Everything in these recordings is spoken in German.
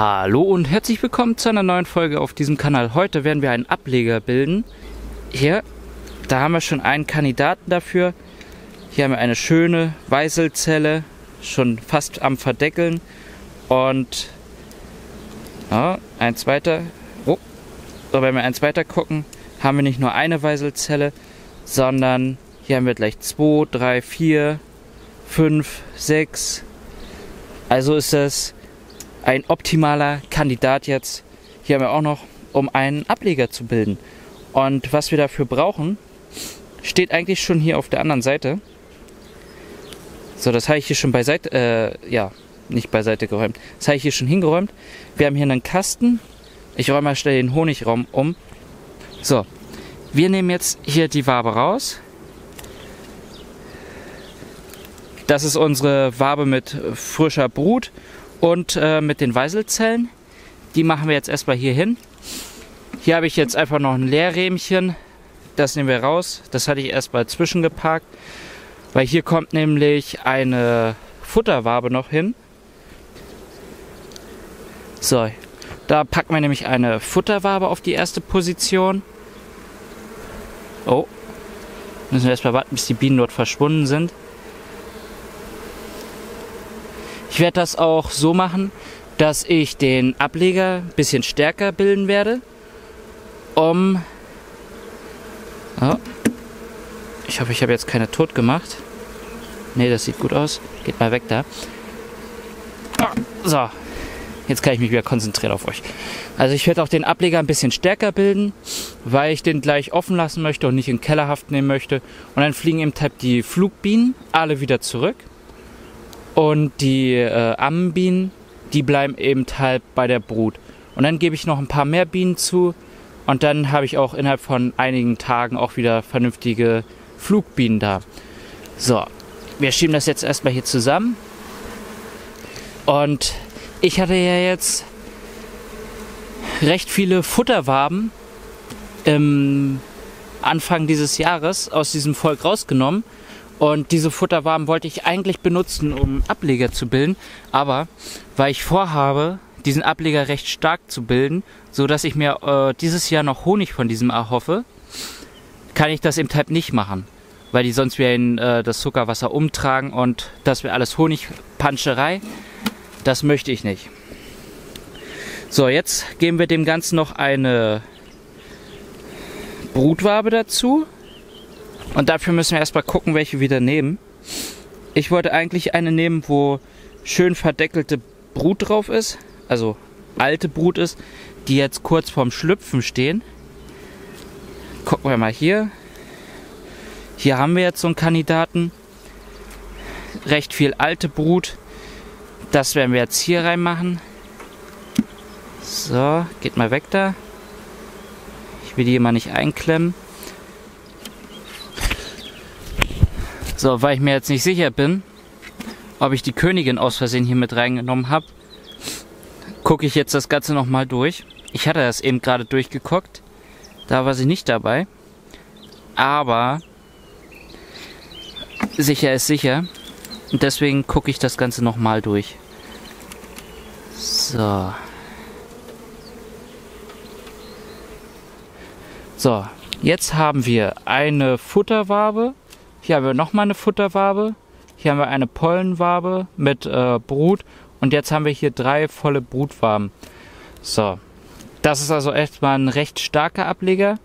Hallo und herzlich willkommen zu einer neuen Folge auf diesem Kanal. Heute werden wir einen Ableger bilden. Hier, da haben wir schon einen Kandidaten dafür. Hier haben wir eine schöne Weißelzelle, schon fast am Verdeckeln. Und ja, ein zweiter. Oh, so, wenn wir eins weiter gucken, haben wir nicht nur eine Weißelzelle, sondern hier haben wir gleich zwei, drei, vier, fünf, sechs. Also ist das ein optimaler Kandidat jetzt. Hier haben wir auch noch, um einen Ableger zu bilden. Und was wir dafür brauchen, steht eigentlich schon hier auf der anderen Seite. So, das habe ich hier schon beiseite, äh, ja, nicht beiseite geräumt. Das habe ich hier schon hingeräumt. Wir haben hier einen Kasten. Ich räume mal schnell den Honigraum um. So, wir nehmen jetzt hier die Wabe raus. Das ist unsere Wabe mit frischer Brut und äh, mit den Weißelzellen. Die machen wir jetzt erstmal hier hin. Hier habe ich jetzt einfach noch ein Leerrähmchen. Das nehmen wir raus. Das hatte ich erstmal zwischengeparkt. Weil hier kommt nämlich eine Futterwabe noch hin. So, da packen wir nämlich eine Futterwabe auf die erste Position. Oh, müssen wir erstmal warten, bis die Bienen dort verschwunden sind. Ich werde das auch so machen, dass ich den Ableger ein bisschen stärker bilden werde, um... Oh. Ich hoffe, ich habe jetzt keine tot gemacht. Ne, das sieht gut aus. Geht mal weg da. So, jetzt kann ich mich wieder konzentrieren auf euch. Also ich werde auch den Ableger ein bisschen stärker bilden, weil ich den gleich offen lassen möchte und nicht in Kellerhaft nehmen möchte. Und dann fliegen eben halt die Flugbienen alle wieder zurück. Und die äh, Ammenbienen, die bleiben eben halt bei der Brut. Und dann gebe ich noch ein paar mehr Bienen zu. Und dann habe ich auch innerhalb von einigen Tagen auch wieder vernünftige Flugbienen da. So, wir schieben das jetzt erstmal hier zusammen. Und ich hatte ja jetzt recht viele Futterwaben im Anfang dieses Jahres aus diesem Volk rausgenommen. Und diese Futterwaben wollte ich eigentlich benutzen, um Ableger zu bilden. Aber weil ich vorhabe, diesen Ableger recht stark zu bilden, so dass ich mir äh, dieses Jahr noch Honig von diesem erhoffe, kann ich das eben halt nicht machen. Weil die sonst wieder in äh, das Zuckerwasser umtragen und das wäre alles Honigpanscherei. Das möchte ich nicht. So, jetzt geben wir dem Ganzen noch eine Brutwabe dazu. Und dafür müssen wir erstmal gucken, welche wir da nehmen. Ich wollte eigentlich eine nehmen, wo schön verdeckelte Brut drauf ist. Also alte Brut ist, die jetzt kurz vorm Schlüpfen stehen. Gucken wir mal hier. Hier haben wir jetzt so einen Kandidaten. Recht viel alte Brut. Das werden wir jetzt hier reinmachen. So, geht mal weg da. Ich will die immer nicht einklemmen. So, weil ich mir jetzt nicht sicher bin, ob ich die Königin aus Versehen hier mit reingenommen habe, gucke ich jetzt das Ganze nochmal durch. Ich hatte das eben gerade durchgeguckt. Da war sie nicht dabei. Aber sicher ist sicher. Und deswegen gucke ich das Ganze nochmal durch. So. So, jetzt haben wir eine Futterwabe hier haben wir nochmal eine Futterwabe. Hier haben wir eine Pollenwabe mit äh, Brut. Und jetzt haben wir hier drei volle Brutwaben. So. Das ist also erstmal ein recht starker Ableger.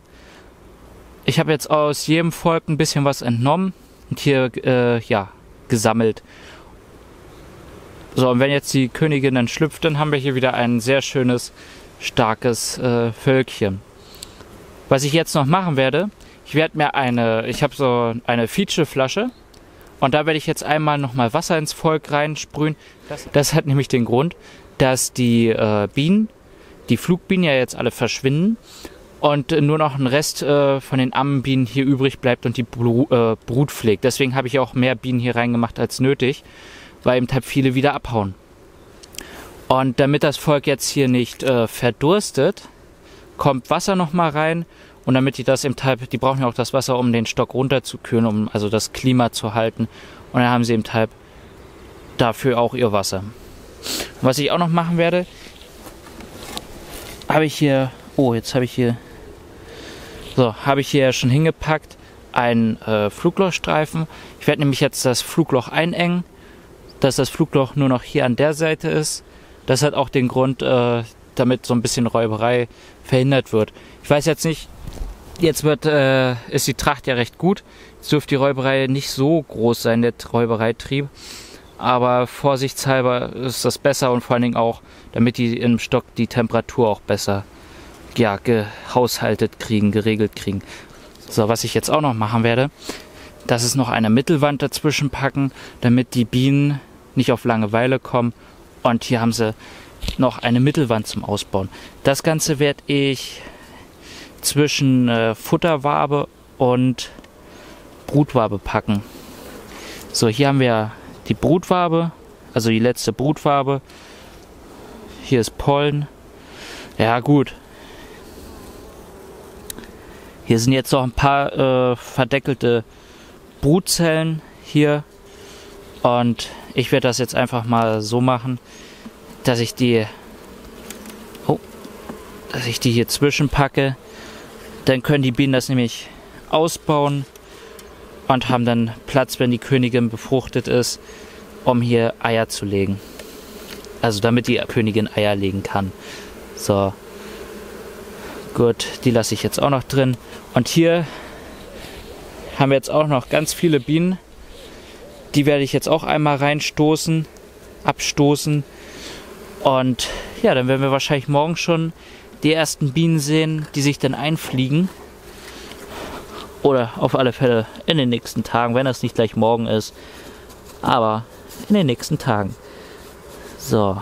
Ich habe jetzt aus jedem Volk ein bisschen was entnommen und hier äh, ja, gesammelt. So, und wenn jetzt die Königin dann schlüpft, dann haben wir hier wieder ein sehr schönes, starkes äh, Völkchen. Was ich jetzt noch machen werde, ich werde mir eine, ich habe so eine Feature-Flasche und da werde ich jetzt einmal nochmal Wasser ins Volk reinsprühen. Das, das, hat nämlich den Grund, dass die äh, Bienen, die Flugbienen ja jetzt alle verschwinden und nur noch ein Rest äh, von den Ammenbienen hier übrig bleibt und die Bru äh, Brut pflegt. Deswegen habe ich auch mehr Bienen hier reingemacht als nötig, weil eben halt viele wieder abhauen. Und damit das Volk jetzt hier nicht äh, verdurstet, kommt Wasser nochmal rein und damit die das im Teil, die brauchen ja auch das Wasser, um den Stock runterzukühlen, um also das Klima zu halten. Und dann haben sie im Teil dafür auch ihr Wasser. was ich auch noch machen werde, habe ich hier, oh, jetzt habe ich hier, so, habe ich hier schon hingepackt, einen äh, Fluglochstreifen. Ich werde nämlich jetzt das Flugloch einengen, dass das Flugloch nur noch hier an der Seite ist. Das hat auch den Grund, äh, damit so ein bisschen Räuberei verhindert wird. Ich weiß jetzt nicht, jetzt wird, äh, ist die Tracht ja recht gut. Jetzt dürfte die Räuberei nicht so groß sein, der Räubereitrieb. Aber vorsichtshalber ist das besser und vor allen Dingen auch, damit die im Stock die Temperatur auch besser ja, gehaushaltet kriegen, geregelt kriegen. So, was ich jetzt auch noch machen werde, das ist noch eine Mittelwand dazwischen packen, damit die Bienen nicht auf Langeweile kommen. Und hier haben sie noch eine Mittelwand zum Ausbauen. Das Ganze werde ich zwischen äh, Futterwabe und Brutwabe packen. So, hier haben wir die Brutwabe, also die letzte Brutwabe. Hier ist Pollen. Ja, gut. Hier sind jetzt noch ein paar äh, verdeckelte Brutzellen hier. Und ich werde das jetzt einfach mal so machen, dass ich die, oh, dass ich die hier zwischenpacke. Dann können die Bienen das nämlich ausbauen und haben dann Platz, wenn die Königin befruchtet ist, um hier Eier zu legen. Also damit die Königin Eier legen kann. So. Gut, die lasse ich jetzt auch noch drin. Und hier haben wir jetzt auch noch ganz viele Bienen. Die werde ich jetzt auch einmal reinstoßen, abstoßen. Und ja, dann werden wir wahrscheinlich morgen schon die ersten Bienen sehen, die sich dann einfliegen. Oder auf alle Fälle in den nächsten Tagen, wenn das nicht gleich morgen ist. Aber in den nächsten Tagen. So.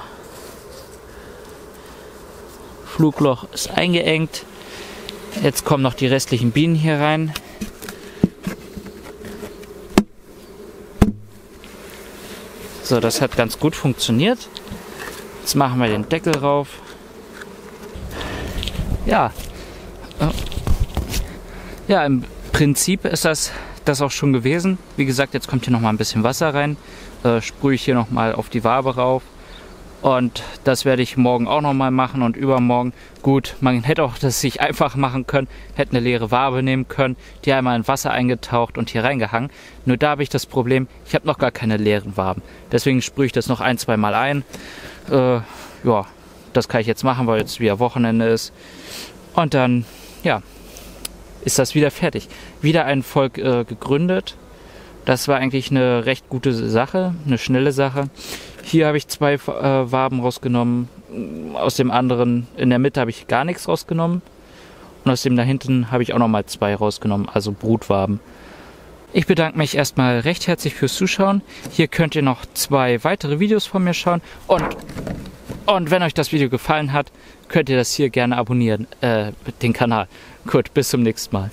Flugloch ist eingeengt. Jetzt kommen noch die restlichen Bienen hier rein. So, das hat ganz gut funktioniert. Jetzt machen wir den Deckel rauf. Ja. Ja, im Prinzip ist das das auch schon gewesen. Wie gesagt, jetzt kommt hier noch mal ein bisschen Wasser rein. Äh, sprühe ich hier noch mal auf die Wabe rauf. Und das werde ich morgen auch noch mal machen und übermorgen. Gut, man hätte auch das sich einfach machen können, hätte eine leere Wabe nehmen können, die einmal in Wasser eingetaucht und hier reingehangen. Nur da habe ich das Problem, ich habe noch gar keine leeren Waben. Deswegen sprühe ich das noch ein, zwei Mal ein. Äh, ja, das kann ich jetzt machen, weil jetzt wieder Wochenende ist. Und dann, ja, ist das wieder fertig. Wieder ein Volk äh, gegründet. Das war eigentlich eine recht gute Sache, eine schnelle Sache. Hier habe ich zwei äh, Waben rausgenommen. Aus dem anderen, in der Mitte habe ich gar nichts rausgenommen. Und aus dem da hinten habe ich auch nochmal zwei rausgenommen, also Brutwaben. Ich bedanke mich erstmal recht herzlich fürs Zuschauen. Hier könnt ihr noch zwei weitere Videos von mir schauen. Und, und wenn euch das Video gefallen hat, könnt ihr das hier gerne abonnieren, äh, den Kanal. Gut, bis zum nächsten Mal.